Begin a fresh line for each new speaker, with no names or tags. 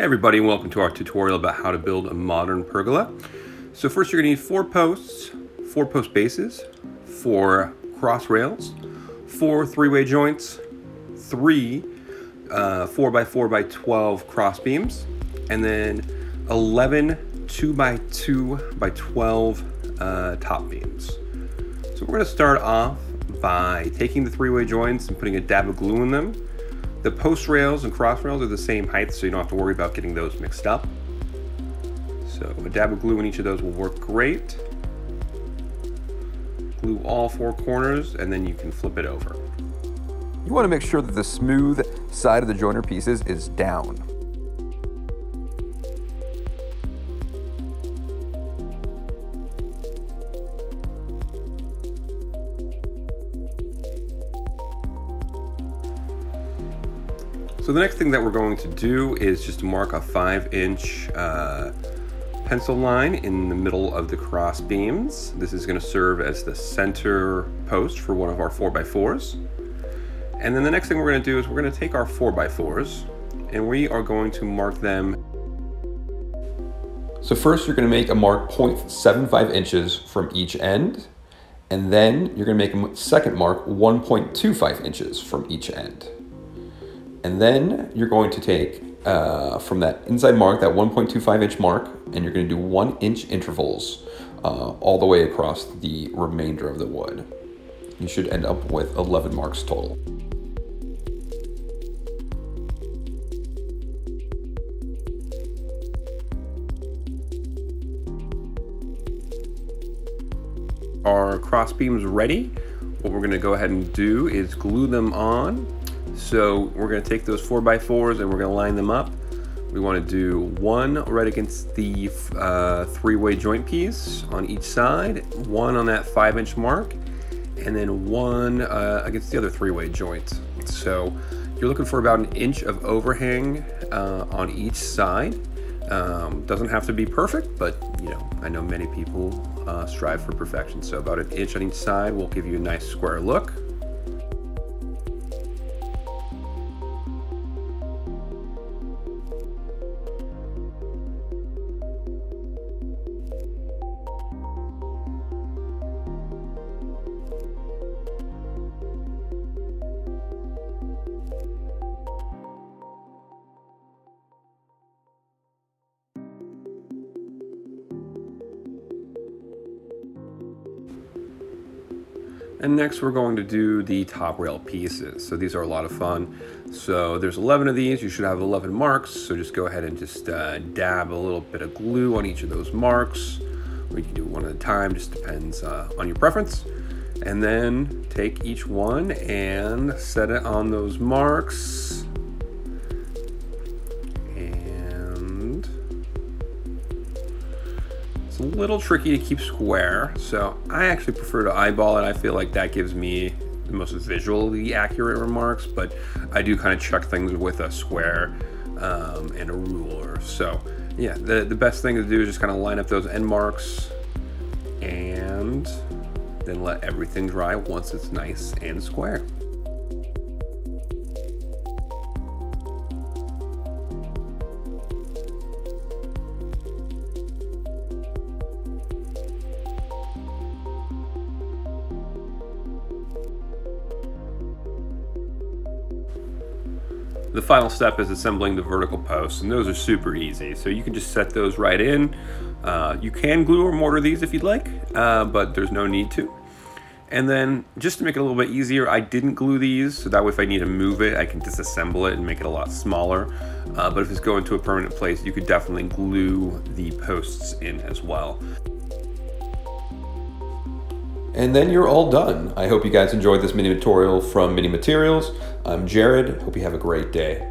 Everybody, and welcome to our tutorial about how to build a modern pergola. So first you're going to need four posts, four post bases, four cross rails, four three-way joints, three uh, 4 by 4 by 12 cross beams, and then 11 2 by 2 by 12 uh, top beams. So we're going to start off by taking the three-way joints and putting a dab of glue in them the post rails and cross rails are the same height, so you don't have to worry about getting those mixed up. So a dab of glue in each of those will work great. Glue all four corners, and then you can flip it over.
You want to make sure that the smooth side of the joiner pieces is down.
So the next thing that we're going to do is just mark a five inch uh, pencil line in the middle of the cross beams. This is going to serve as the center post for one of our 4x4s. And then the next thing we're going to do is we're going to take our 4x4s and we are going to mark them.
So first you're going to make a mark 0.75 inches from each end and then you're going to make a second mark 1.25 inches from each end. And then you're going to take uh, from that inside mark, that 1.25 inch mark, and you're going to do one inch intervals uh, all the way across the remainder of the wood. You should end up with 11 marks total.
Our cross beams ready. What we're going to go ahead and do is glue them on so we're going to take those four by fours and we're going to line them up. We want to do one right against the uh, three-way joint piece on each side, one on that five inch mark, and then one uh, against the other three-way joint. So you're looking for about an inch of overhang uh, on each side. Um, doesn't have to be perfect, but you know, I know many people uh, strive for perfection. So about an inch on each side will give you a nice square look. And next we're going to do the top rail pieces. So these are a lot of fun. So there's 11 of these, you should have 11 marks. So just go ahead and just uh, dab a little bit of glue on each of those marks. You can do one at a time, just depends uh, on your preference. And then take each one and set it on those marks. A little tricky to keep square, so I actually prefer to eyeball it. I feel like that gives me the most visually accurate remarks, but I do kind of check things with a square um, and a ruler. So yeah, the, the best thing to do is just kind of line up those end marks and then let everything dry once it's nice and square. The final step is assembling the vertical posts, and those are super easy. So you can just set those right in. Uh, you can glue or mortar these if you'd like, uh, but there's no need to. And then just to make it a little bit easier, I didn't glue these, so that way if I need to move it, I can disassemble it and make it a lot smaller. Uh, but if it's going to a permanent place, you could definitely glue the posts in as well.
And then you're all done. I hope you guys enjoyed this mini tutorial from Mini Materials. I'm Jared. Hope you have a great day.